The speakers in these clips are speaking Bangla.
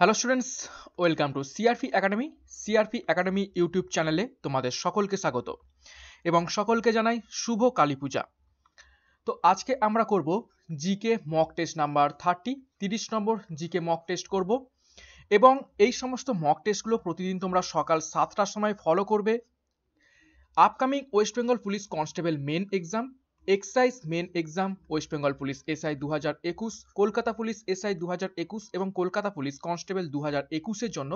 Hello students welcome to CRP academy CRP academy YouTube চ্যানেলে তোমাদের সকলকে স্বাগত এবং সকলকে জানাই শুভ কালী পূজা। তো আজকে আমরা করব GK mock test number thirty তিরিশ নম্বর জিকে মক টেস্ট করব এবং এই সমস্ত মক টেস্টগুলো প্রতিদিন তোমরা সকাল সাতটার সময় ফলো করবে। Upcoming West Bengal police constable main exam excise main exam West Bengal police SI দু হাজার একুশ কলকাতা পুলিশ এসআই দু হাজার একুশ এবং কলকাতা পুলিশ কনস্টেবল দু হাজার একুশের জন্য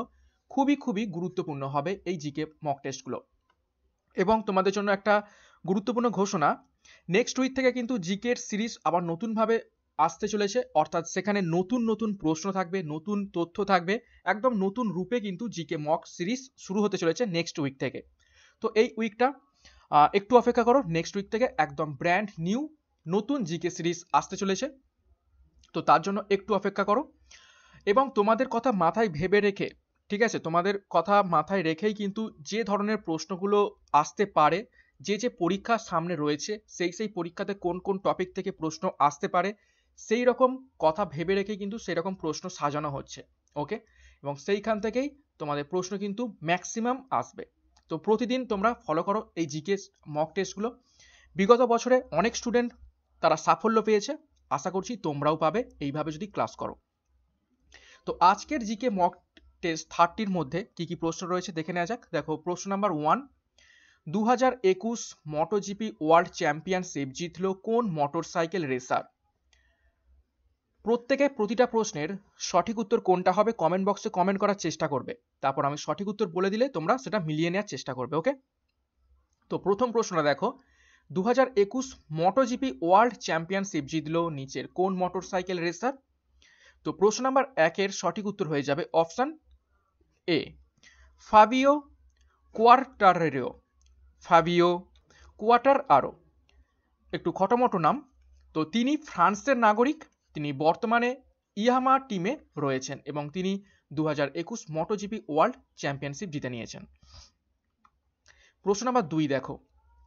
খুবই খুবই গুরুত্বপূর্ণ হবে এই জিকে মক টেস্টগুলো এবং তোমাদের জন্য একটা গুরুত্বপূর্ণ ঘোষণা নেক্সট উইক থেকে কিন্তু জিকের সিরিজ আবার নতুনভাবে আসতে চলেছে, অর্থাৎ সেখানে নতুন নতুন প্রশ্ন থাকবে, নতুন তথ্য থাকবে, একদম নতুন রূপে কিন্তু জিকে মক সিরিজ শুরু হতে চলেছে নেক্সট উইক থেকে। তো এই উইকটা একটু অপেক্ষা করো নেক্সট উইক থেকে একদম ব্র্যান্ড নিউ নতুন জিকে সিরিজ আসতে চলেছে। তো তার জন্য একটু অপেক্ষা করো। এবং তোমাদের কথা মাথায় ভেবে রেখে, ঠিক আছে? তোমাদের কথা মাথায় রেখেই কিন্তু যে ধরনের প্রশ্নগুলো আসতে পারে, যে যে পরীক্ষা সামনে রয়েছে, সেই সেই পরীক্ষাতে কোন কোন টপিক থেকে প্রশ্ন আসতে পারে, সেই রকম কথা ভেবে রেখে কিন্তু সেই রকম প্রশ্ন সাজানো হচ্ছে ওকে এবং সেইখান থেকেই তোমাদের প্রশ্ন কিন্তু ম্যাক্সিমাম আসবে। তো প্রতিদিন তোমরা ফলো করো এই জিকে মক টেস্টগুলো বিগত বছরে অনেক স্টুডেন্ট তারা সাফল্য পেয়েছে। আশা করছি তোমরাও পাবে। এইভাবে যদি ক্লাস করো। তো আজকের জিকে মক টেস্ট থার্টির মধ্যে কি কি প্রশ্ন রয়েছে দেখে নেওয়া যাক। দেখো প্রশ্ন নাম্বার ওয়ান দু হাজার একুশ মোটোজিপি ওয়ার্ল্ড চ্যাম্পিয়নশিপ জিতল কোন মোটর সাইকেল রেসার প্রত্যেকে প্রতিটা প্রশ্নের সঠিক উত্তর কোনটা হবে কমেন্ট বক্সে কমেন্ট করার চেষ্টা করবে। তারপর আমি সঠিক উত্তর বলে দিলে তোমরা সেটা মিলিয়ে নেওয়ার চেষ্টা করবে ওকে তো প্রথম প্রশ্নটা দেখো দু হাজার একুশ মোটোজিপি ওয়ার্ল্ড চ্যাম্পিয়নশিপ জিতল নিচের কোন মোটর সাইকেল রেসার তো প্রশ্ন নাম্বার একের সঠিক উত্তর হয়ে যাবে option A Fabio Quartararo Fabio Quartararo আরও একটু খটোমটো নাম। তো তিনি ফ্রান্সের নাগরিক তিনি বর্তমানে ইয়ামা টিমে রয়েছেন এবং তিনি দু হাজার একুশ মোটোজিপি ওয়ার্ল্ড চ্যাম্পিয়নশিপ জিতে নিয়েছেন। প্রশ্ন নাম্বার দুই দেখো,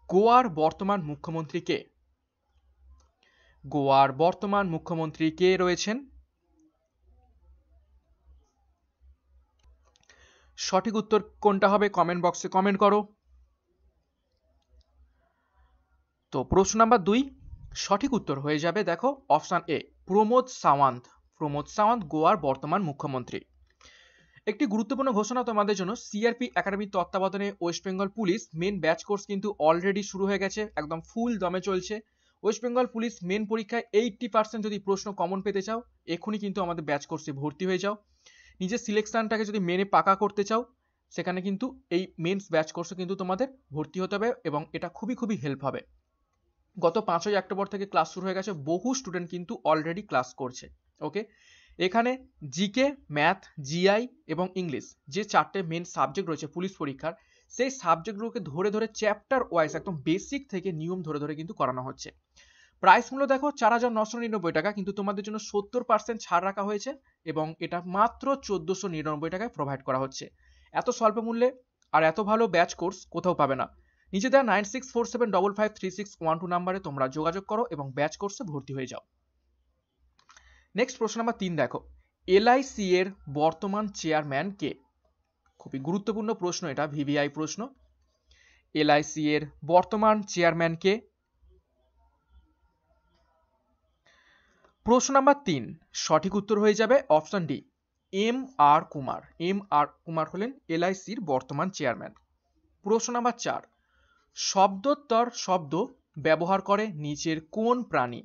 গোয়ার বর্তমান মুখ্যমন্ত্রী কে? গোয়ার বর্তমান মুখ্যমন্ত্রী কে রয়েছেন? সঠিক উত্তর কোনটা হবে কমেন্ট বক্সে কমেন্ট করো। তো প্রশ্ন নাম্বার দুই, সঠিক উত্তর হয়ে যাবে দেখো অপশান এ প্রমোদ সাওয়ান্ত প্রমোদ সাওয়ান্ত গোয়ার বর্তমান মুখ্যমন্ত্রী। একটি গুরুত্বপূর্ণ ঘোষণা তোমাদের জন্য সিআরপি একাডেমির তত্ত্বাবধানে West Bengal police main batch course কিন্তু অলরেডি শুরু হয়ে গেছে, একদম ফুল দমে চলছে। ওয়েস্ট বেঙ্গল পুলিশ মেন পরীক্ষায় এইটটি পার্সেন্ট যদি প্রশ্ন কমন পেতে চাও এখনই কিন্তু আমাদের ব্যাচ কোর্সে ভর্তি হয়ে যাও। নিজের সিলেকশনটাকে যদি মেনে পাকা করতে চাও, সেখানে কিন্তু এই মেন্স ব্যাচ কোর্সে কিন্তু তোমাদের ভর্তি হতে হবে এবং এটা খুবই খুবই হেল্প হবে। গত পাঁচই অক্টোবর থেকে ক্লাস শুরু হয়ে গেছে, বহু স্টুডেন্ট কিন্তু অলরেডি ক্লাস করছে ওকে এখানে জিকে ম্যাথ জিআই এবং ইংলিশ যে চারটে মেন সাবজেক্ট রয়েছে পুলিশ পরীক্ষার, সেই সাবজেক্টগুলোকে ধরে ধরে চ্যাপ্টার ওয়াইজ একদম বেসিক থেকে নিয়ম ধরে ধরে কিন্তু করানো হচ্ছে। প্রাইস মূল্য দেখো চার হাজার নশো নিরানব্বই টাকা, কিন্তু তোমাদের জন্য সত্তর পার্সেন্ট ছাড় রাখা হয়েছে এবং এটা মাত্র চোদ্দোশো নিরানব্বই টাকায় প্রোভাইড করা হচ্ছে। এত স্বল্প মূল্যে আর এত ভালো ব্যাচ কোর্স কোথাও পাবে না। নিচে দেওয়া nine six four seven double five three six one two নাম্বারে তোমরা যোগাযোগ করো এবং ব্যাচ কোর্সে ভর্তি হয়ে যাও। নেক্সট প্রশ্ন নাম্বার তিন দেখো। এলআইসি এর বর্তমান চেয়ারম্যান কে? খুবই গুরুত্বপূর্ণ প্রশ্ন এটা ভিভিআই প্রশ্ন। এলআইসি এর বর্তমান চেয়ারম্যান কে? প্রশ্ন নাম্বার তিন, সঠিক উত্তর হয়ে যাবে option D M R Kumar M R Kumar হলেন এলআইসির বর্তমান চেয়ারম্যান প্রশ্ন নাম্বার চার শব্দোত্তর শব্দ ব্যবহার করে নিচের কোন প্রাণী?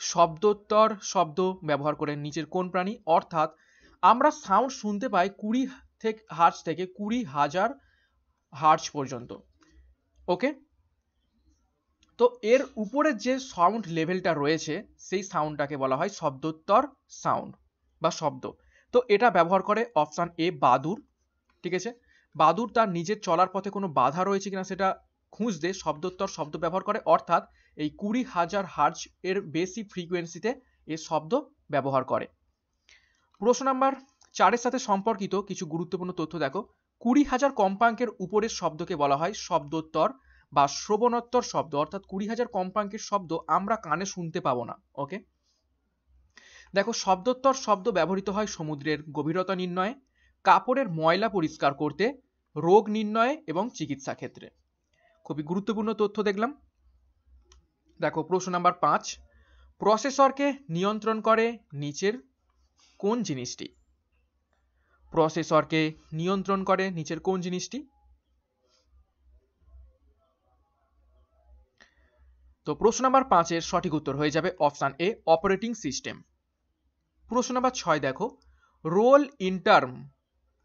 শব্দোত্তর শব্দ ব্যবহার করে নিচের কোন প্রাণী? অর্থাৎ আমরা সাউন্ড শুনতে পাই কুড়ি থেকে হার্জ থেকে কুড়ি হাজার হার্জ পর্যন্ত। ওকে তো এর উপরে যে সাউন্ড লেভেলটা রয়েছে, সেই সাউন্ডটাকে বলা হয় শব্দোত্তর সাউন্ড বা শব্দ। তো এটা ব্যবহার করে অপশান এ বাদুর ঠিক আছে? বাদুর তার নিজের চলার পথে কোনো বাধা রয়েছে কিনা সেটা খুঁজতে শব্দোত্তর শব্দ ব্যবহার করে। অর্থাৎ এই কুড়ি হাজার হার্জ এর বেশি ফ্রিকোয়েন্সিতে এ শব্দ ব্যবহার করে। প্রশ্ন নাম্বার চারের সাথে সম্পর্কিত কিছু গুরুত্বপূর্ণ তথ্য দেখো। কুড়ি হাজার কম্পাঙ্কের উপরের শব্দকে বলা হয় শব্দোত্তর বা শ্রবণোত্তর শব্দ। অর্থাৎ কুড়ি হাজার কম্পাঙ্কের শব্দ আমরা কানে শুনতে পাবো না ওকে দেখো, শব্দোত্তর শব্দ ব্যবহৃত হয় সমুদ্রের গভীরতা নির্ণয়ে। কাপড়ের ময়লা পরিষ্কার করতে, রোগ নির্ণয়ে এবং চিকিৎসা ক্ষেত্রে। খুবই গুরুত্বপূর্ণ তথ্য দেখলাম। দেখো, প্রশ্ন নাম্বার পাঁচ, প্রসেসরকে নিয়ন্ত্রণ করে নিচের কোন জিনিসটি? প্রসেসরকে নিয়ন্ত্রণ করে নিচের কোন জিনিসটি? তো প্রশ্ন নাম্বার পাঁচের সঠিক উত্তর হয়ে যাবে অপশান এ, অপারেটিং সিস্টেম। প্রশ্ন নাম্বার ছয় দেখো, রোল ইনটার্ম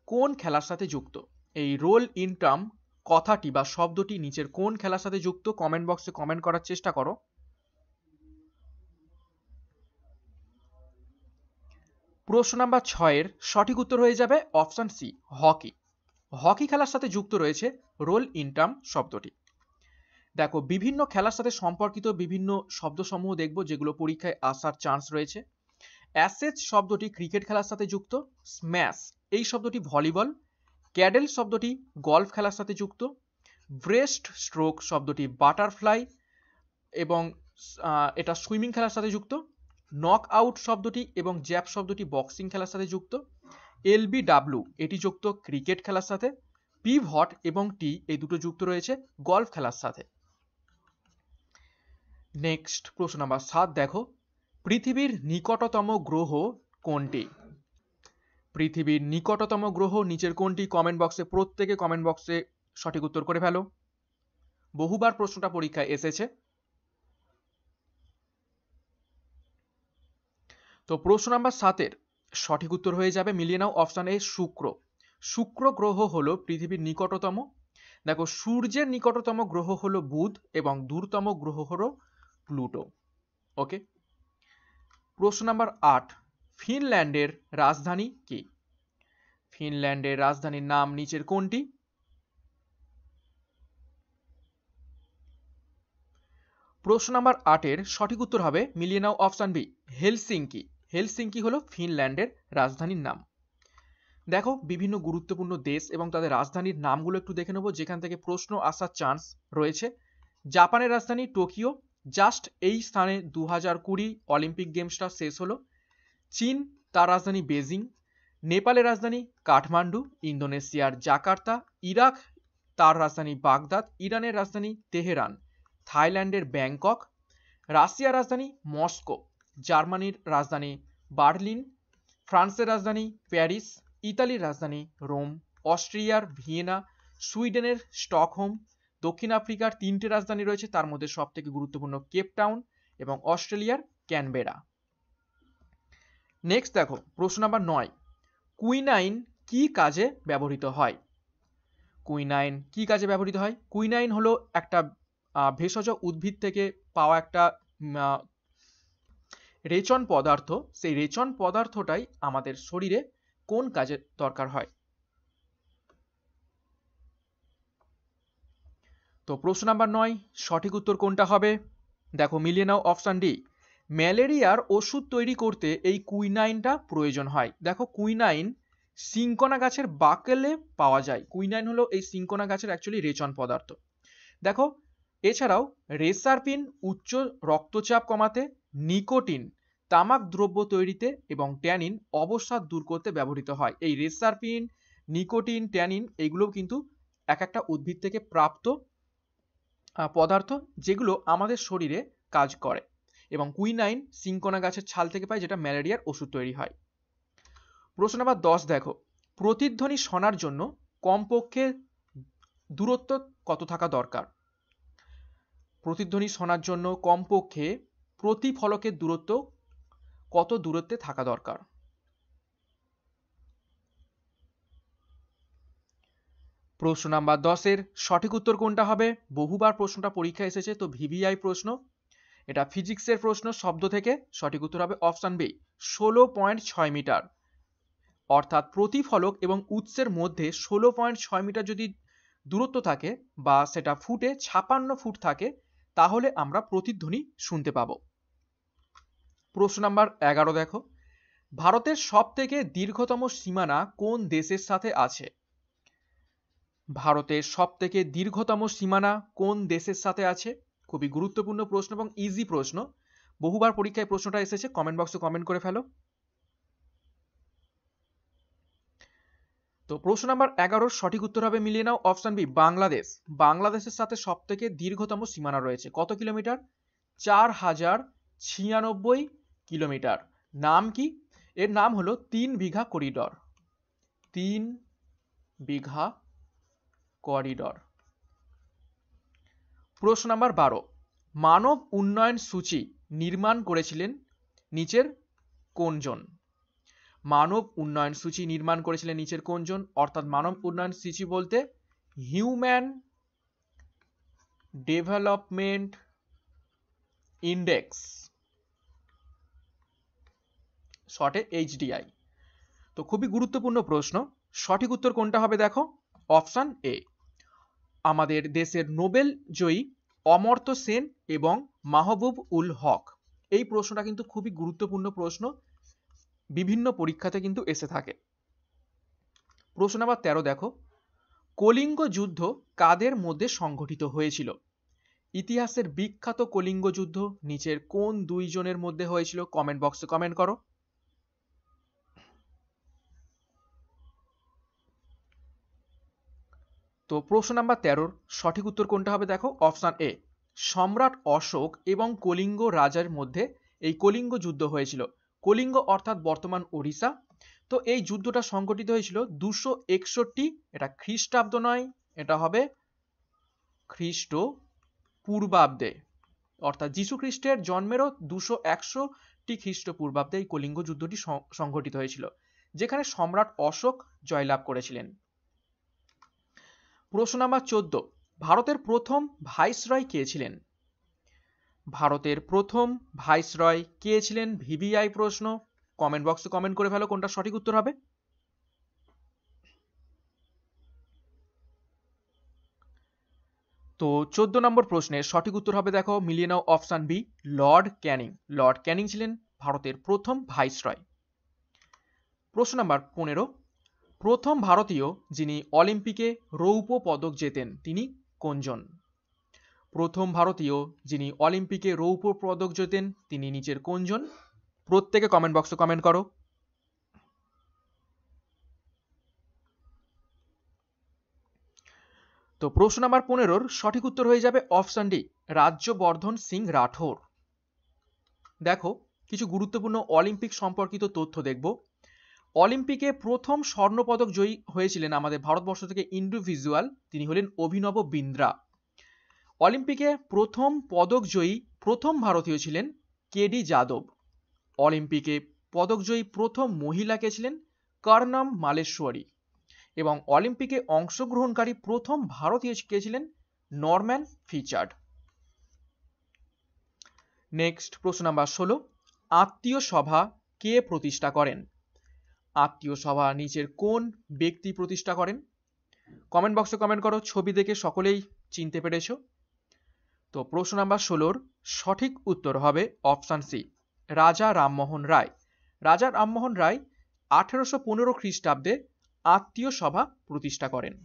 কোন খেলার সাথে যুক্ত? এই রোল ইনটার্ম কথাটি বা শব্দটি নিচের কোন খেলার সাথে যুক্ত কমেন্ট বক্সে কমেন্ট করার চেষ্টা করো। প্রশ্ন নাম্বার ছয়ের সঠিক উত্তর হয়ে যাবে অপশান সি, হকি। হকি খেলার সাথে যুক্ত রয়েছে রোল ইনটার্ম শব্দটি। দেখো, বিভিন্ন খেলার সাথে সম্পর্কিত বিভিন্ন শব্দসমূহ দেখব যেগুলো পরীক্ষায় আসার চান্স রয়েছে। অ্যাসেজ শব্দটি ক্রিকেট খেলার সাথে যুক্ত, স্ম্যাশ, এই শব্দটি ভলিবল, ক্যাডেল শব্দটি গলফ খেলার সাথে যুক্ত, ব্রেস্ট স্ট্রোক শব্দটি বাটারফ্লাই এবং এটা সুইমিং খেলার সাথে যুক্ত নক আউট শব্দটি এবং জ্যাপ শব্দটি বক্সিং খেলার সাথে যুক্ত এলবি ডাব্লু এটি যুক্ত ক্রিকেট খেলার সাথে, পিভট এবং টি, এই দুটো যুক্ত রয়েছে গলফ খেলার সাথে। নেক্সট প্রশ্ন নাম্বার সাত, দেখো। পৃথিবীর নিকটতম গ্রহ কোনটি? পৃথিবীর নিকটতম গ্রহ নিচের কোনটি? কমেন্ট বক্সে প্রত্যেকে কমেন্ট বক্সে সঠিক উত্তর করে ফেলো। বহুবার প্রশ্নটা পরীক্ষায় এসেছে। তো প্রশ্ন নাম্বার সাতের, সঠিক উত্তর হয়ে যাবে মিলিয়ে নাও অপশান এ শুক্র। শুক্র গ্রহ হলো পৃথিবীর নিকটতম। দেখো, সূর্যের নিকটতম গ্রহ হলো বুধ এবং দূরতম গ্রহ হলো প্লুটো। ওকে প্রশ্ন নাম্বার আট, ফিনল্যান্ডের রাজধানী কি? ফিনল্যান্ডের রাজধানীর নাম নিচের কোনটি? প্রশ্ন নাম্বার আটের সঠিক উত্তর হবে মিলিয়ে নাও অপশান বি, হেলসিঙ্কি। হেলসিঙ্কি হলো ফিনল্যান্ডের রাজধানীর নাম। দেখো, বিভিন্ন গুরুত্বপূর্ণ দেশ এবং তাদের রাজধানীর নামগুলো একটু দেখে নেব, যেখান থেকে প্রশ্ন আসার চান্স রয়েছে। জাপানের রাজধানী টোকিও জাস্ট এই স্থানে দু হাজার কুড়ি অলিম্পিক গেমসটা শেষ হলো। চীন, তার রাজধানী বেজিং নেপালের রাজধানী কাঠমান্ডু, ইন্দোনেশিয়ার জাকার্তা, ইরাক, তার রাজধানী বাগদাদ, ইরানের রাজধানী তেহরান, থাইল্যান্ডের ব্যাংকক, রাশিয়ার রাজধানী মস্কো, জার্মানির রাজধানী বার্লিন, ফ্রান্সের রাজধানী প্যারিস, ইতালির রাজধানী রোম, অস্ট্রিয়ার ভিয়েনা, সুইডেনের স্টকহোম দক্ষিণ আফ্রিকার তিনটে রাজধানী রয়েছে, তার মধ্যে সব থেকে গুরুত্বপূর্ণ কেপটাউন এবং অস্ট্রেলিয়ার ক্যানবেরা। নেক্সট দেখো, প্রশ্ন নাম্বার নয়, কুইনাইন কি কাজে ব্যবহৃত হয়? কুইনাইন কি কাজে ব্যবহৃত হয়? কুইনাইন হলো একটা ভেষজ উদ্ভিদ থেকে পাওয়া একটা রেচন পদার্থ। সেই রেচন পদার্থটাই আমাদের শরীরে কোন কাজে দরকার হয়? তো প্রশ্ন নাম্বার নয়, সঠিক উত্তর কোনটা হবে? দেখো, মিলিয়ে নাও অপশান ডি ম্যালেরিয়ার ওষুধ তৈরি করতে এই কুইনাইনটা প্রয়োজন হয়। দেখো, কুইনাইন সিঙ্কোনা গাছের বাকেলে পাওয়া যায়। কুইনাইন হলো এই সিঙ্কোনা গাছের অ্যাকচুয়ালি রেচন পদার্থ। দেখো, এছাড়াও রেসারপিন উচ্চ রক্তচাপ কমাতে নিকোটিন, তামাক দ্রব্য তৈরিতে এবং ট্যানিন অবসাদ দূর করতে ব্যবহৃত হয়। এই রেসারপিন, নিকোটিন, ট্যানিন এগুলো কিন্তু এক একটা উদ্ভিদ থেকে প্রাপ্ত পদার্থ যেগুলো আমাদের শরীরে কাজ করে এবং কুইনাইন সিঙ্কোনা গাছের ছাল থেকে পায় যেটা ম্যালেরিয়ার ওষুধ তৈরি হয়। প্রশ্ন নাম্বার দশ, দেখো, প্রতিধ্বনি শোনার জন্য কমপক্ষে দূরত্ব কত থাকা দরকার? প্রতিধ্বনি শোনার জন্য কমপক্ষে প্রতি ফলকের দূরত্ব কত দূরত্বে থাকা দরকার? প্রশ্ন নাম্বার দশের, সঠিক উত্তর কোনটা হবে? বহুবার প্রশ্নটা পরীক্ষা এসেছে, তো ভিভিআই প্রশ্ন। এটা ফিজিক্সের প্রশ্ন, শব্দ থেকে সঠিক উত্তর হবে অপশান বি, ষোলো পয়েন্ট ছয় মিটার। অর্থাৎ প্রতিফলক এবং উৎসের মধ্যে ষোলো পয়েন্ট ছয় মিটার যদি দূরত্ব থাকে বা সেটা ফুটে ছাপান্ন ফুট থাকে, তাহলে আমরা প্রতিধ্বনি শুনতে পাব। প্রশ্ন নাম্বার এগারো দেখো। ভারতের সব থেকে দীর্ঘতম সীমানা কোন দেশের সাথে আছে? ভারতের সব থেকে দীর্ঘতম সীমানা কোন দেশের সাথে আছে? খুবই গুরুত্বপূর্ণ প্রশ্ন এবং ইজি প্রশ্ন। বহুবার পরীক্ষায় প্রশ্নটা এসেছে কমেন্ট বক্সে কমেন্ট করে ফেলো। তো প্রশ্ন নাম্বার এগারোর সঠিক উত্তর হবে মিলিয়ে নাও অপশন বি বাংলাদেশ। বাংলাদেশের সাথে সব থেকে দীর্ঘতম সীমানা রয়েছে। কত কিলোমিটার? চার হাজার ছিয়ানব্বই কিলোমিটার। নাম কি? এর নাম হলো তিন বিঘা করিডর। তিন বিঘা করিডর। প্রশ্ন নাম্বার বারো। মানব উন্নয়ন সূচি নির্মাণ করেছিলেন নিচের কোনজন? মানব উন্নয়ন সূচি নির্মাণ করেছিলেন নিচের কোনজন? অর্থাৎ মানব উন্নয়ন সূচি বলতে হিউম্যান ডেভেলপমেন্ট ইন্ডেক্স। শর্টে এইচডিআই। তো খুবই গুরুত্বপূর্ণ প্রশ্ন। সঠিক উত্তর কোনটা হবে দেখো? Option A. আমাদের দেশের নোবেল জয়ী অমর্ত্য সেন এবং মাহবুব উল হক। এই প্রশ্নটা কিন্তু খুবই গুরুত্বপূর্ণ প্রশ্ন। বিভিন্ন পরীক্ষাতে কিন্তু এসে থাকে। প্রশ্ন নাম্বার তেরো দেখো। কলিঙ্গ যুদ্ধ কাদের মধ্যে সংঘটিত হয়েছিল? ইতিহাসের বিখ্যাত কলিঙ্গ যুদ্ধ নিচের কোন দুইজনের মধ্যে হয়েছিল? কমেন্ট বক্সে কমেন্ট করো। তো প্রশ্ন নাম্বার তেরোর সঠিক উত্তর কোনটা হবে দেখো? অপশান এ, সম্রাট অশোক এবং কলিঙ্গ রাজার মধ্যে এই কলিঙ্গ যুদ্ধ হয়েছিল। কলিঙ্গ অর্থাৎ বর্তমান ওড়িশা। তো এই যুদ্ধটা সংগঠিত হয়েছিল দুশো একষট্টি, এটা খ্রিস্টাব্দ নয়, এটা হবে খ্রিস্ট পূর্বাব্দে। অর্থাৎ যীশু খ্রিস্টের জন্মেরও দুশো একশোটি খ্রিস্টপূর্বাব্দে এই কলিঙ্গ যুদ্ধটি সংঘটিত হয়েছিল, যেখানে সম্রাট অশোক জয়লাভ করেছিলেন। প্রশ্ন নাম্বার চোদ্দ, ভারতের প্রথম ভাইসরয় কে ছিলেন? ভারতের প্রথম ভাইসরয় কে ছিলেন? ভিভিআই প্রশ্ন। কমেন্ট বক্সে কমেন্ট করে ফেলো কোনটা সঠিক উত্তর হবে। তো চোদ্দ নম্বর প্রশ্নের সঠিক উত্তর হবে দেখো, মিলিয়ে নাও option B Lord Canning. Lord Canning ছিলেন ভারতের প্রথম ভাইসরয়। প্রশ্ন নাম্বার পনেরো প্রথম ভারতীয় যিনি অলিম্পিকে রৌপ্য পদক জেতেন তিনি কোনজন? প্রথম ভারতীয় যিনি অলিম্পিকে রৌপ্য পদক জেতেন তিনি নিচের কোনজন? প্রত্যেকে কমেন্ট বক্সে কমেন্ট করো। তো প্রশ্ন নাম্বার পনেরোর সঠিক উত্তর হয়ে যাবে অপশান ডি রাজ্যবর্ধন সিং রাঠোর। দেখো, কিছু গুরুত্বপূর্ণ অলিম্পিক সম্পর্কিত তথ্য দেখব। অলিম্পিকে প্রথম স্বর্ণপদক জয়ী হয়েছিলেন আমাদের ভারতবর্ষ থেকে ইন্ডিভিজুয়াল তিনি হলেন অভিনব বিন্দ্রা। অলিম্পিকে প্রথম পদক জয়ী প্রথম ভারতীয় ছিলেন কেডি যাদব। অলিম্পিকে পদকজয়ী প্রথম মহিলা কে ছিলেন কর্ণম মালেশ্বরী। এবং অলিম্পিকে অংশগ্রহণকারী প্রথম ভারতীয় কে ছিলেন নরম্যান ফিচার্ড। নেক্সট প্রশ্ন নাম্বার ষোলো, আত্মীয় সভা কে প্রতিষ্ঠা করেন? আত্মীয় সভা নিচের কোন ব্যক্তি প্রতিষ্ঠা করেন? কমেন্ট বক্সে কমেন্ট করো, ছবি দেখে সকলেই চিনতে পেরেছ? তো প্রশ্ন নাম্বার ষোলোর সঠিক উত্তর হবে অপশান সি রাজা রামমোহন রায়। রাজা রামমোহন রায় আঠেরোশো পনেরো খ্রিস্টাব্দে আত্মীয় সভা প্রতিষ্ঠা করেন।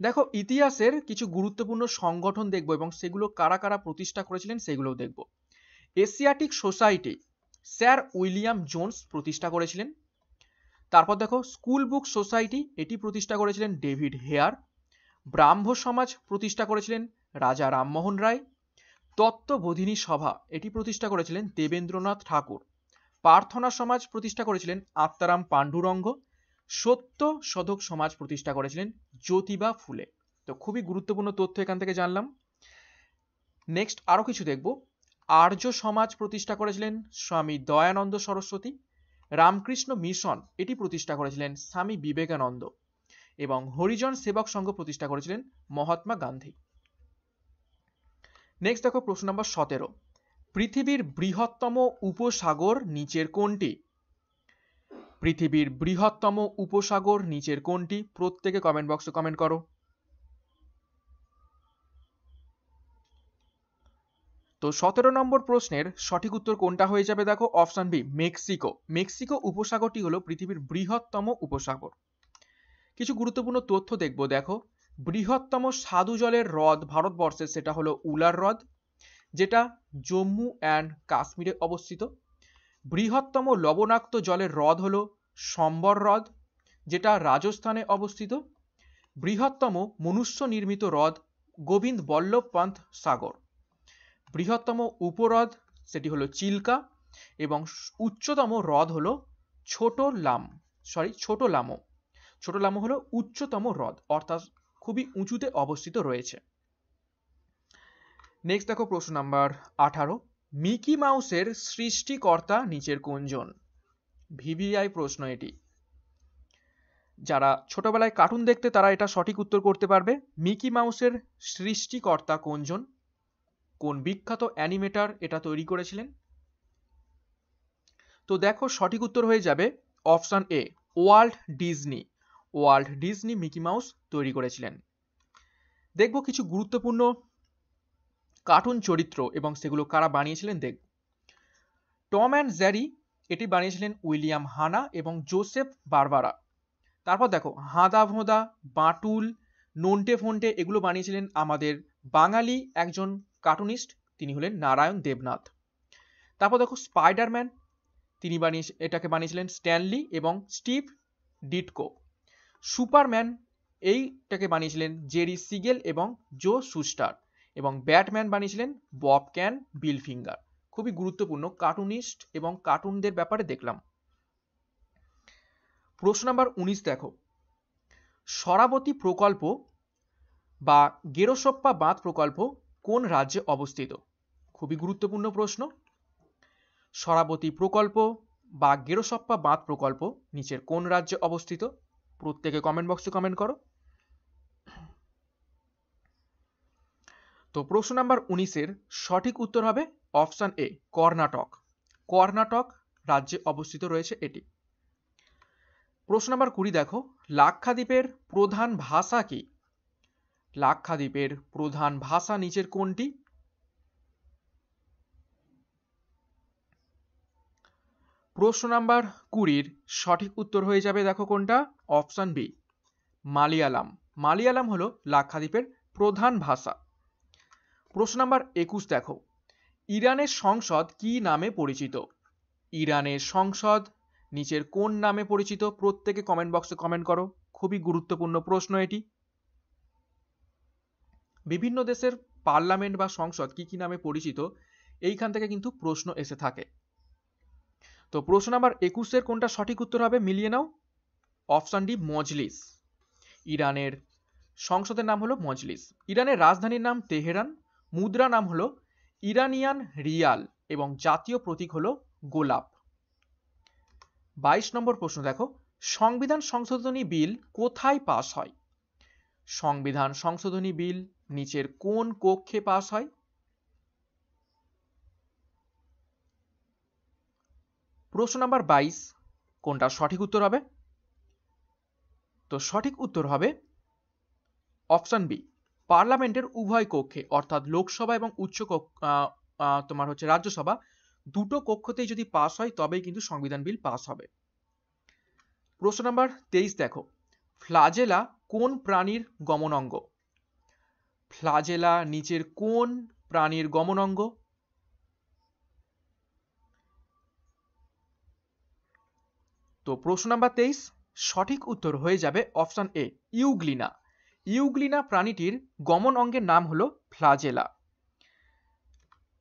দেখো, ইতিহাসের কিছু গুরুত্বপূর্ণ সংগঠন দেখব এবং সেগুলো কারা কারা প্রতিষ্ঠা করেছিলেন সেগুলোও দেখব। Asiatic Society Sir William Jones প্রতিষ্ঠা করেছিলেন। তারপর দেখো, স্কুল বুক সোসাইটি এটি প্রতিষ্ঠা করেছিলেন ডেভিড হেয়ার। ব্রাহ্ম সমাজ প্রতিষ্ঠা করেছিলেন রাজা রামমোহন রায়। তত্ত্ববোধিনী সভা এটি প্রতিষ্ঠা করেছিলেন দেবেন্দ্রনাথ ঠাকুর। প্রার্থনা সমাজ প্রতিষ্ঠা করেছিলেন আত্মারাম পাণ্ডুরঙ্গ। সত্য সধক সমাজ প্রতিষ্ঠা করেছিলেন জ্যোতিবা ফুলে। তো খুবই গুরুত্বপূর্ণ তথ্য এখান থেকে জানলাম। নেক্সট আরও কিছু দেখব। আর্য সমাজ প্রতিষ্ঠা করেছিলেন স্বামী দয়ানন্দ সরস্বতী, রামকৃষ্ণ মিশন এটি প্রতিষ্ঠা করেছিলেন স্বামী বিবেকানন্দ এবং হরিজন সেবক সংঘ প্রতিষ্ঠা করেছিলেন মহাত্মা গান্ধী। নেক্সট দেখো প্রশ্ন নম্বর সতেরো। পৃথিবীর বৃহত্তম উপসাগর নিচের কোনটি? পৃথিবীর বৃহত্তম উপসাগর নিচের কোনটি? প্রত্যেকে কমেন্ট বক্সে কমেন্ট করো। তো সতেরো নম্বর প্রশ্নের সঠিক উত্তর কোনটা হয়ে যাবে দেখো? Option B, Mexico. মেক্সিকো উপসাগরটি হলো পৃথিবীর বৃহত্তম উপসাগর। কিছু গুরুত্বপূর্ণ তথ্য দেখব, দেখো। বৃহত্তম স্বাদু জলের হ্রদ ভারতবর্ষের সেটা হলো উলার হ্রদ, যেটা জম্মু অ্যান্ড কাশ্মীরে অবস্থিত। বৃহত্তম লবণাক্ত জলের হ্রদ হল সম্বর হ্রদ, যেটা রাজস্থানে অবস্থিত। বৃহত্তম মনুষ্য নির্মিত হ্রদ গোবিন্দ বল্লভ পন্থ সাগর। বৃহত্তম উপহ্রদ সেটি হলো চিল্কা এবং উচ্চতম হ্রদ হলো ছোট লাম সরি ছোট লামো। ছোট লামো হলো উচ্চতম হ্রদ অর্থাৎ খুবই উঁচুতে অবস্থিত রয়েছে। নেক্সট দেখো প্রশ্ন নাম্বার আঠারো। মিকি মাউসের সৃষ্টিকর্তা নিচের কোনজন? ভিভিআই প্রশ্ন এটি। যারা ছোটবেলায় কার্টুন দেখতে তারা এটা সঠিক উত্তর করতে পারবে। মিকি মাউসের সৃষ্টিকর্তা কোনজন? কোন বিখ্যাত অ্যানিমেটার এটা তৈরি করেছিলেন? তো দেখো সঠিক উত্তর হয়ে যাবে option A Walt Disney. Walt Disney Mickey Mouse তৈরি করেছিলেন। দেখব কিছু গুরুত্বপূর্ণ কার্টুন চরিত্র এবং সেগুলো কারা বানিয়েছিলেন দেখ। টম অ্যান্ড জ্যারি এটি বানিয়েছিলেন উইলিয়াম হানা এবং জোসেফ বারবারা। তারপর দেখো, হাঁদা ভোঁদা, বাঁটুল, নন্টে ফন্টে এগুলো বানিয়েছিলেন আমাদের বাঙালি একজন কার্টুনিস্ট তিনি হলেন নারায়ণ দেবনাথ। তারপর দেখো স্পাইডারম্যান তিনি বানিয়ে, এটাকে বানিয়েছিলেন স্ট্যানলি এবং স্টিভ ডিটকো সুপারম্যান এইটাকে বানিয়েছিলেন জেরি সিগেল এবং জো সুস্টার এবং ব্যাটম্যান বানিয়েছিলেন বব ক্যান বিল ফিঙ্গার খুবই গুরুত্বপূর্ণ কার্টুনিস্ট এবং কার্টুনদের ব্যাপারে দেখলাম। প্রশ্ন নাম্বার উনিশ দেখো। সরাবতী প্রকল্প বা গেরোসপ্পা বাঁধ প্রকল্প কোন রাজ্যে অবস্থিত? খুবই গুরুত্বপূর্ণ প্রশ্ন। সরাবতী প্রকল্প বা গেরোসপ্পা বাঁধ প্রকল্প নিচের কোন রাজ্যে অবস্থিত? প্রত্যেকে কমেন্ট বক্সে কমেন্ট করো। তো প্রশ্ন নাম্বার উনিশের সঠিক উত্তর হবে অপশান এ কর্ণাটক। কর্ণাটক রাজ্যে অবস্থিত রয়েছে এটি। প্রশ্ন নাম্বার কুড়ি দেখো, লাক্ষাদ্বীপের প্রধান ভাষা কি? লাক্ষাদ্বীপের প্রধান ভাষা নিচের কোনটি? প্রশ্ন নাম্বার কুড়ির সঠিক উত্তর হয়ে যাবে, দেখো কোনটা? Option B, Malayalam. মালিয়ালাম হলো লাক্ষাদ্বীপের প্রধান ভাষা। প্রশ্ন নাম্বার একুশ, দেখো। ইরানের সংসদ কি নামে পরিচিত? ইরানের সংসদ নিচের কোন নামে পরিচিত? প্রত্যেকে কমেন্ট বক্সে কমেন্ট করো। খুবই গুরুত্বপূর্ণ প্রশ্ন এটি। বিভিন্ন দেশের পার্লামেন্ট বা সংসদ কি কি নামে পরিচিত, এইখান থেকে কিন্তু প্রশ্ন এসে থাকে। তো প্রশ্ন নাম্বার একুশের কোনটা সঠিক উত্তর হবে মিলিয়ে নাও। অপশান ডি, মজলিস। ইরানের সংসদের নাম হলো মজলিস। ইরানের রাজধানীর নাম তেহরান, মুদ্রা নাম হলো ইরানিয়ান রিয়াল এবং জাতীয় প্রতীক হলো গোলাপ। বাইশ নম্বর প্রশ্ন দেখো, সংবিধান সংশোধনী বিল কোথায় পাস হয়? সংবিধান সংশোধনী বিল নিচের কোন কক্ষে পাস হয়? প্রশ্ন নাম্বার বাইশ, কোনটা সঠিক উত্তর হবে? তো সঠিক উত্তর হবে অপশন বি, পার্লামেন্টের উভয় কক্ষে, অর্থাৎ লোকসভা এবং উচ্চ তোমার হচ্ছে রাজ্যসভা, দুটো কক্ষতেই যদি পাস হয়, তবেই কিন্তু সংবিধান বিল পাস হবে। প্রশ্ন নাম্বার তেইশ দেখো, ফ্লাজেলা কোন প্রাণীর গমনাঙ্গ? ফ্লাজেলা নিচের কোন প্রাণীর গমনাঙ্গ? তো প্রশ্ন নাম্বার তেইশ, সঠিক উত্তর হয়ে যাবে অপশন এ, ইউগ্লিনা। ইউগ্লিনা প্রাণীটির গমন অঙ্গের নাম হলো ফ্লাজেলা।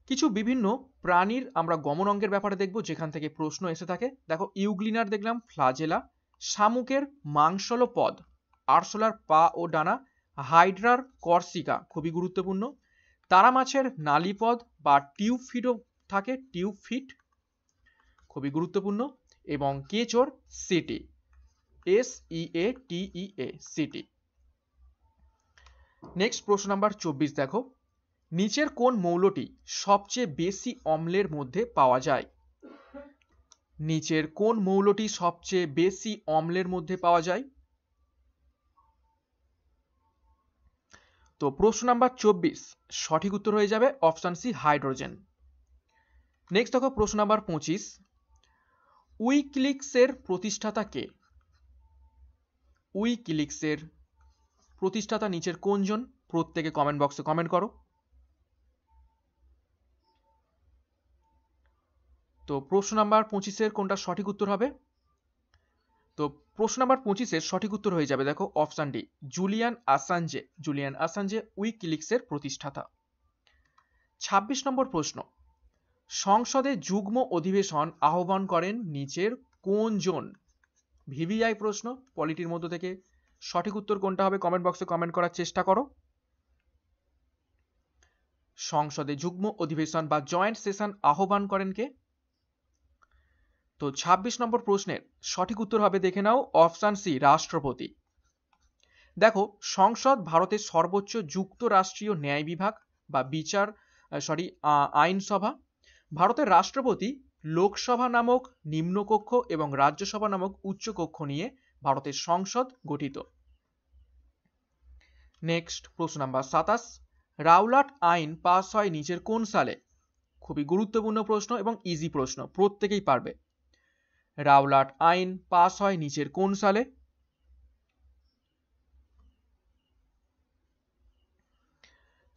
কিছু বিভিন্ন প্রাণীর আমরা গমন অঙ্গের ব্যাপারে দেখব, যেখান থেকে প্রশ্ন এসে থাকে। দেখো, ইউগ্লিনার দেখলাম ফ্লাজেলা, শামুকের মাংসল পদ। আরশোলার পা ও ডানা, হাইড্রার করসিকা খুবই গুরুত্বপূর্ণ। তারা মাছের নালিপদ বা টিউব ফিটও থাকে, টিউব ফিট খুবই গুরুত্বপূর্ণ এবং কেচোর city, S E A T E A, city. Next প্রশ্ন নাম্বার চব্বিশ দেখো। নিচের কোন মৌলটি সবচেয়ে বেশি অম্লের মধ্যে পাওয়া যায়? নিচের কোন মৌলটি সবচেয়ে বেশি অম্লের মধ্যে পাওয়া যায়? তো প্রশ্ন নাম্বার চব্বিশ, সঠিক উত্তর হয়ে যাবে অপশান সি হাইড্রোজেন। নেক্সট দেখো প্রশ্ন নাম্বার পঁচিশ, উইকলিক্সের প্রতিষ্ঠাতা কে? উইকলিক্সের প্রতিষ্ঠাতা নিচের কোনজন? প্রত্যেকে কমেন্ট বক্সে কমেন্ট করো। তো প্রশ্ন নাম্বার পঁচিশের কোনটা সঠিক উত্তর হবে? তো প্রশ্ন নাম্বার পঁচিশের সঠিক উত্তর হয়ে যাবে। দেখো option D Julian Assange Julian Assange উইকিলিক্সের প্রতিষ্ঠাতা। ছাব্বিশ নম্বর প্রশ্ন, সংসদে যুগ্ম অধিবেশন আহ্বান করেন নিচের কোন জন? ভিভিআই প্রশ্ন পলিটির মধ্য থেকে। সঠিক উত্তর কোনটা হবে কমেন্ট বক্সে কমেন্ট করার চেষ্টা করো। সংসদে যুগ্ম অধিবেশন বা জয়েন্ট সেশন আহ্বান করেন কে? তো ২৬ নম্বর প্রশ্নের সঠিক উত্তর হবে দেখে নাও, অপশান সি, রাষ্ট্রপতি। দেখো, সংসদ ভারতের সর্বোচ্চ যুক্তরাষ্ট্রীয় ন্যায় বিভাগ বা বিচার সরি আইনসভা। ভারতের রাষ্ট্রপতি লোকসভা নামক নিম্নকক্ষ এবং রাজ্যসভা নামক উচ্চকক্ষ নিয়ে ভারতের সংসদ গঠিত। নেক্সট প্রশ্ন নাম্বার সাতাশ। রাউলাট আইন পাস হয় নিচের কোন সালে? খুবই গুরুত্বপূর্ণ প্রশ্ন এবং ইজি প্রশ্ন, প্রত্যেকেই পারবে। রাউলাট আইন পাস হয় নিচের কোন সালে?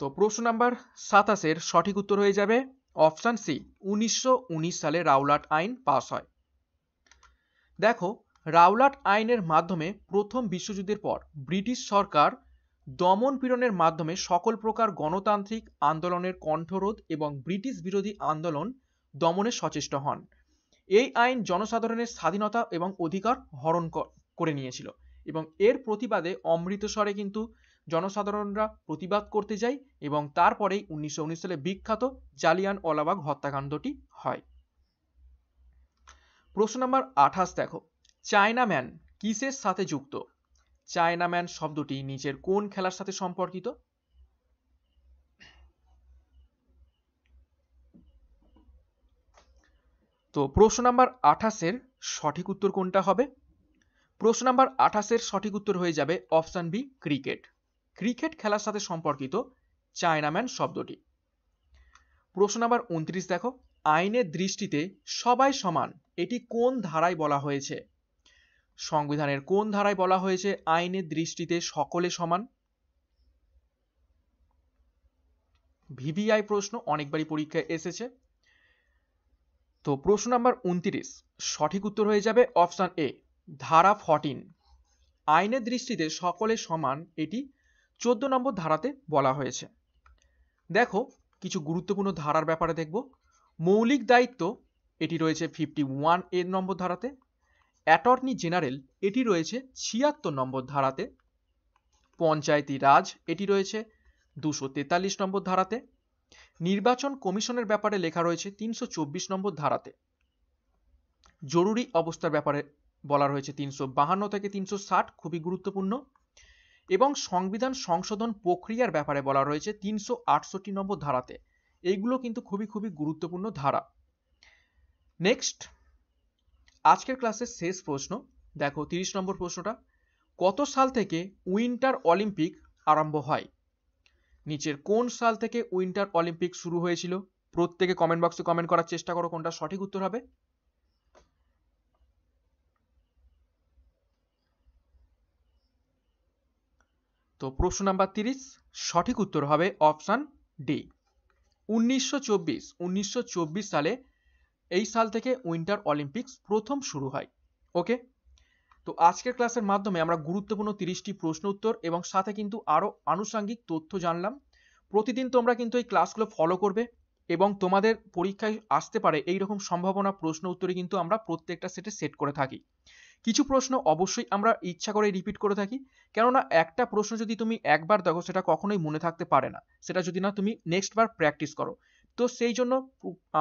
তো প্রশ্ন নাম্বার সাতাশের সঠিক উত্তর হয়ে যাবে অপশান সি, উনিশশো উনিশ সালে রাউলাট আইন পাস হয়। দেখো রাউলাট আইনের মাধ্যমে প্রথম বিশ্বযুদ্ধের পর ব্রিটিশ সরকার দমন পীড়নের মাধ্যমে সকল প্রকার গণতান্ত্রিক আন্দোলনের কণ্ঠরোধ এবং ব্রিটিশ বিরোধী আন্দোলন দমনে সচেষ্ট হন। এই আইন জনসাধারণের স্বাধীনতা এবং অধিকার হরণ করে নিয়েছিল এবং এর প্রতিবাদে অমৃতসরে কিন্তু জনসাধারণরা প্রতিবাদ করতে যায় এবং তারপরেই উনিশশো উনিশ সালে বিখ্যাত জালিয়ান ওয়ালাবাগ হত্যাকাণ্ডটি হয়। প্রশ্ন নাম্বার আঠাশ দেখো, চায়নাম্যান কিসের সাথে যুক্ত? চায়নাম্যান শব্দটি নিচের কোন খেলার সাথে সম্পর্কিত? তো প্রশ্ন নাম্বার আঠাশের সঠিক উত্তর কোনটা হবে? প্রশ্ন নাম্বার আঠাশের সঠিক উত্তর হয়ে যাবে অপশান বি, ক্রিকেট। ক্রিকেট খেলার সাথে সম্পর্কিত চায়নাম্যান শব্দটি। প্রশ্ন নাম্বার উনত্রিশ দেখো। আইনের দৃষ্টিতে সবাই সমান, এটি কোন ধারায় বলা হয়েছে? সংবিধানের কোন ধারায় বলা হয়েছে আইনের দৃষ্টিতে সকলে সমান? ভিভিআই প্রশ্ন অনেকবারই পরীক্ষায় এসেছে। তো প্রশ্ন নাম্বার উনত্রিশ, সঠিক উত্তর হয়ে যাবে অপশান এ, ধারা ফর্টিন আইনের দৃষ্টিতে সকলে সমান এটি চোদ্দ নম্বর ধারাতে বলা হয়েছে। দেখো, কিছু গুরুত্বপূর্ণ ধারার ব্যাপারে দেখব। মৌলিক দায়িত্ব, এটি রয়েছে ফিফটি ওয়ানের নম্বর ধারাতে। অ্যাটর্নি জেনারেল, এটি রয়েছে ছিয়াত্তর নম্বর ধারাতে। পঞ্চায়েতি রাজ, এটি রয়েছে দুশো তেতাল্লিশ নম্বর ধারাতে। নির্বাচন কমিশনের ব্যাপারে লেখা রয়েছে তিনশো চব্বিশ নম্বর ধারাতে। জরুরি অবস্থার ব্যাপারে বলা রয়েছে তিনশো বাহান্ন থেকে তিনশো ষাট, খুবই গুরুত্বপূর্ণ। এবং সংবিধান সংশোধন প্রক্রিয়ার ব্যাপারে বলা রয়েছে তিনশো আটষট্টি নম্বর ধারাতে। এইগুলো কিন্তু খুবই খুবই গুরুত্বপূর্ণ ধারা। নেক্সট, আজকের ক্লাসের শেষ প্রশ্ন। দেখো, তিরিশ নম্বর প্রশ্নটা। কত সাল থেকে উইন্টার অলিম্পিক আরম্ভ হয়? নিচের কোন সাল থেকে উইন্টার অলিম্পিক শুরু হয়েছিল? প্রত্যেকে কমেন্ট বক্সে কমেন্ট করার চেষ্টা করো, কোনটা সঠিক উত্তর হবে। তো প্রশ্ন নাম্বার তিরিশ, সঠিক উত্তর হবে অপশান ডি। উনিশশো চব্বিশ উনিশশো চব্বিশ সালে এই সাল থেকে উইন্টার অলিম্পিক্স প্রথম শুরু হয়। ওকে? তো আজকের ক্লাসের মাধ্যমে আমরা গুরুত্বপূর্ণ তিরিশটি প্রশ্ন উত্তর এবং সাথে কিন্তু আরও আনুষাঙ্গিক তথ্য জানলাম। প্রতিদিন তোমরা কিন্তু এই ক্লাসগুলো ফলো করবে এবং তোমাদের পরীক্ষায় আসতে পারে এই রকম সম্ভাবনা প্রশ্ন উত্তরে কিন্তু আমরা প্রত্যেকটা সেটে সেট করে থাকি। কিছু প্রশ্ন অবশ্যই আমরা ইচ্ছা করে রিপিট করে থাকি, কেননা একটা প্রশ্ন যদি তুমি একবার দেখো সেটা কখনোই মনে থাকতে পারে না, সেটা যদি না তুমি নেক্সট বার প্র্যাকটিস করো। তো সেই জন্য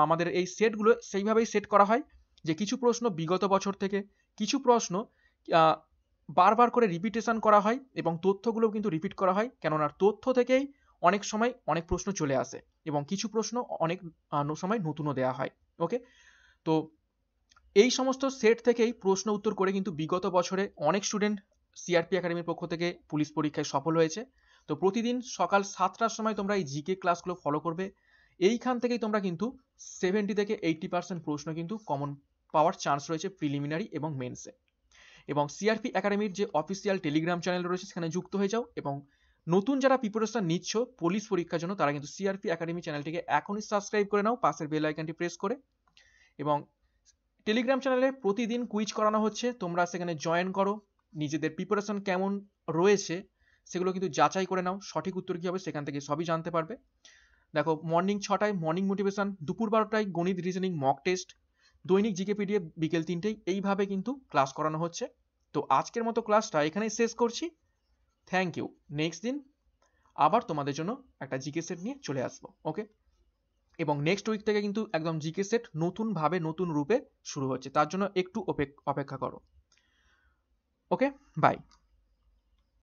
আমাদের এই সেটগুলো সেইভাবেই সেট করা হয় যে কিছু প্রশ্ন বিগত বছর থেকে, কিছু প্রশ্ন বারবার করে রিপিটেশন করা হয় এবং তথ্যগুলো কিন্তু রিপিট করা হয়। কেননা তথ্য থেকেই অনেক সময় অনেক প্রশ্ন চলে আসে এবং কিছু প্রশ্ন অনেক সময় নতুনও দেওয়া হয়। ওকে তো এই সমস্ত সেট থেকেই প্রশ্ন উত্তর করে কিন্তু বিগত বছরে অনেক স্টুডেন্ট সিআরপি একাডেমির পক্ষ থেকে পুলিশ পরীক্ষায় সফল হয়েছে। তো প্রতিদিন সকাল সাতটার সময় তোমরা এই জিকে ক্লাসগুলো ফলো করবে। এইখান থেকেই তোমরা কিন্তু সেভেন্টি থেকে এইটটি পার্সেন্ট প্রশ্ন কিন্তু কমন পাওয়ার চান্স রয়েছে প্রিলিমিনারি এবং মেন্সে এবং সিআরপি একাডেমির যে অফিসিয়াল টেলিগ্রাম চ্যানেল রয়েছে, সেখানে যুক্ত হয়ে যাও এবং নতুন যারা প্রিপারেশন নিচ্ছ পুলিশ পরীক্ষার জন্য, তারা কিন্তু সিআরপি একাডেমি চ্যানেলটিকে এখনই সাবস্ক্রাইব করে নাও, পাশের বেল আইকনটি প্রেস করে। এবং টেলিগ্রাম চ্যানেলে প্রতিদিন কুইজ করানো হচ্ছে, তোমরা সেখানে জয়েন করো, নিজেদের প্রিপারেশন কেমন রয়েছে, সেগুলো কিন্তু যাচাই করে নাও, সঠিক উত্তর কী হবে সেখান থেকে সবই জানতে পারবে। দেখো মর্নিং ছটায় মর্নিং মোটিভেশন দুপুর বারোটায় গণিত রিজনিং মক টেস্ট দৈনিক জিকে পিডিএফ বিকেল তিনটেই এইভাবে কিন্তু ক্লাস করানো হচ্ছে। তো আজকের মতো ক্লাসটা এখানেই শেষ করছি। থ্যাংক ইউ নেক্সট দিন আবার তোমাদের জন্য একটা জিকে সেট নিয়ে চলে আসব ওকে এবং নেক্সট উইক থেকে কিন্তু একদম জিকে সেট নতুনভাবে, নতুন রূপে শুরু হচ্ছে। তার জন্য একটু অপেক্ষা করো ওকে বাই